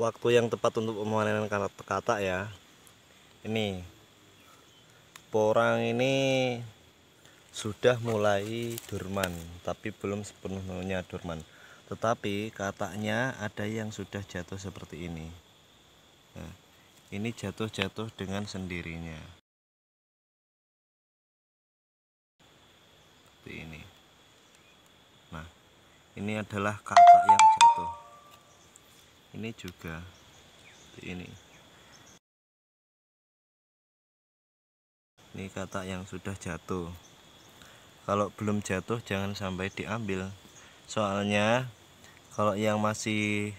waktu yang tepat untuk pemanenan kata ya. Ini. Porang ini sudah mulai dorman tapi belum sepenuhnya dorman tetapi katanya ada yang sudah jatuh seperti ini. Nah, ini jatuh-jatuh dengan sendirinya. Seperti ini. Nah ini adalah kata yang jatuh ini juga ini. Ini kata yang sudah jatuh. Kalau belum jatuh jangan sampai diambil. Soalnya kalau yang masih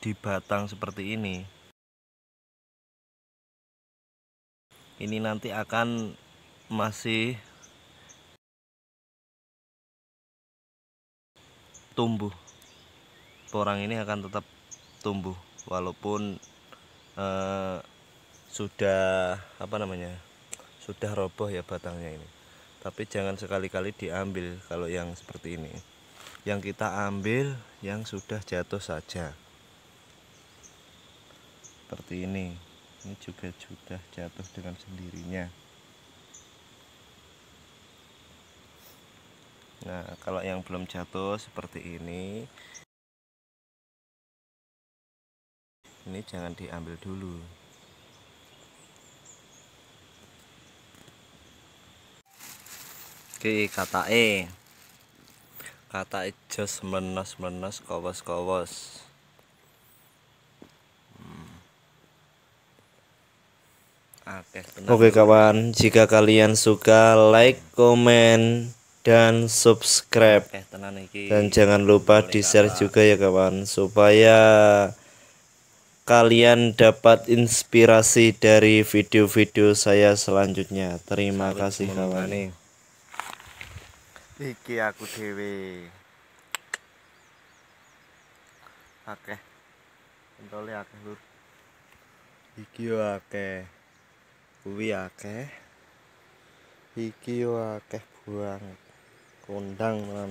di batang seperti ini ini nanti akan masih tumbuh porang ini akan tetap tumbuh walaupun eh, sudah apa namanya sudah roboh ya batangnya ini. Tapi jangan sekali-kali diambil kalau yang seperti ini. Yang kita ambil yang sudah jatuh saja. Seperti ini. Ini juga sudah jatuh dengan sendirinya. Nah kalau yang belum jatuh seperti ini ini jangan diambil dulu. Oke kata E. Kata E jos menos menos kawas kawas Oke kawan, jika kalian suka like, komen, dan subscribe. Dan jangan lupa di share juga ya kawan. Supaya kalian dapat inspirasi dari video-video saya selanjutnya. Terima kasih kawan. iki aku dewe akeh. Entole akeh lur. Iki akeh. Kuwi akeh. Iki yo akeh banget kondang man